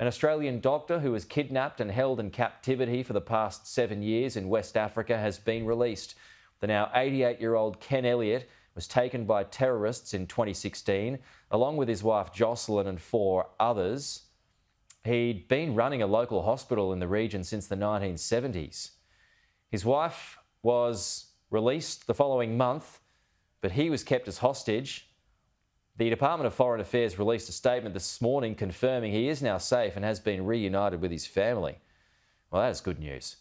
An Australian doctor who was kidnapped and held in captivity for the past seven years in West Africa has been released. The now 88 year old Ken Elliott was taken by terrorists in 2016, along with his wife Jocelyn and four others. He'd been running a local hospital in the region since the 1970s. His wife was released the following month, but he was kept as hostage. The Department of Foreign Affairs released a statement this morning confirming he is now safe and has been reunited with his family. Well, that is good news.